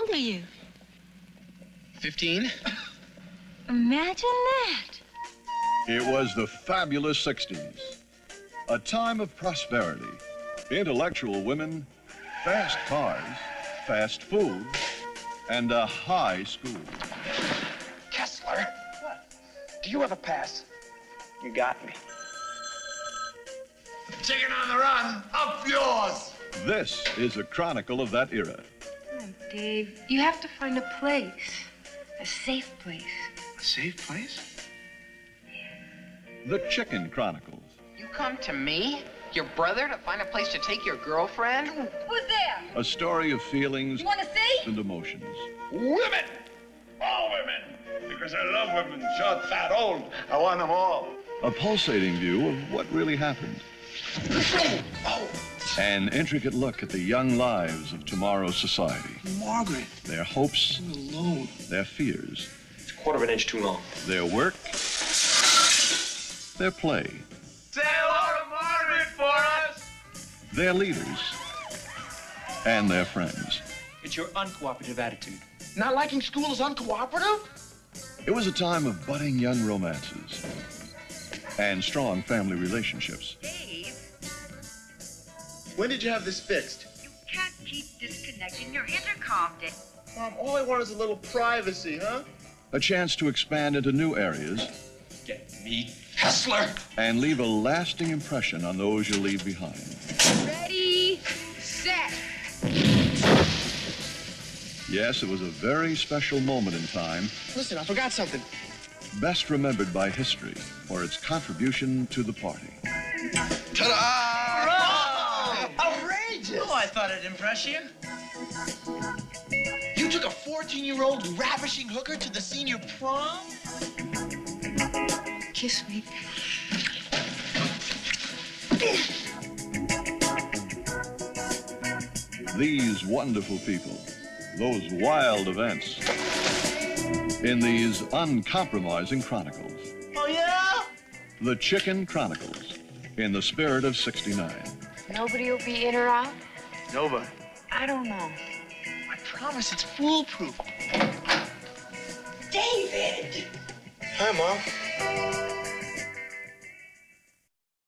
old are you? 15? Imagine that. It was the fabulous 60s. A time of prosperity, intellectual women, fast cars, fast food, and a high school. Kessler? What? Do you have a pass? You got me. Chicken on the run, up yours! This is a chronicle of that era. Dave, you have to find a place. A safe place. A safe place? The Chicken Chronicles. You come to me, your brother, to find a place to take your girlfriend? Who's there? A story of feelings You want to see? and emotions. Women! All women! Because I love women, short, fat, old. I want them all. A pulsating view of what really happened. Oh, An intricate look at the young lives of tomorrow's society. Margaret. Their hopes, I'm alone. their fears, It's a quarter of an inch too long. their work, their play, Say hello to Margaret for us! their leaders, and their friends. It's your uncooperative attitude. Not liking school is uncooperative? It was a time of budding young romances and strong family relationships. Dave, When did you have this fixed? you can't keep disconnecting your intercom, Dave. Mom, all I want is a little privacy, huh? A chance to expand into new areas Get me. Kessler! and leave a lasting impression on those you leave behind. Ready, set. Yes, it was a very special moment in time, Listen, I forgot something. best remembered by history for its contribution to the party. Ta-da! Outrageous! I thought it'd impress you. You took a 14-year-old ravishing hooker to the senior prom? Kiss me. These wonderful people, those wild events, in these uncompromising chronicles. Oh, yeah? The Chicken Chronicles, in the spirit of 69. Nobody will be in or out? Nova, I don't know. I promise it's foolproof. David! Hi, Mom.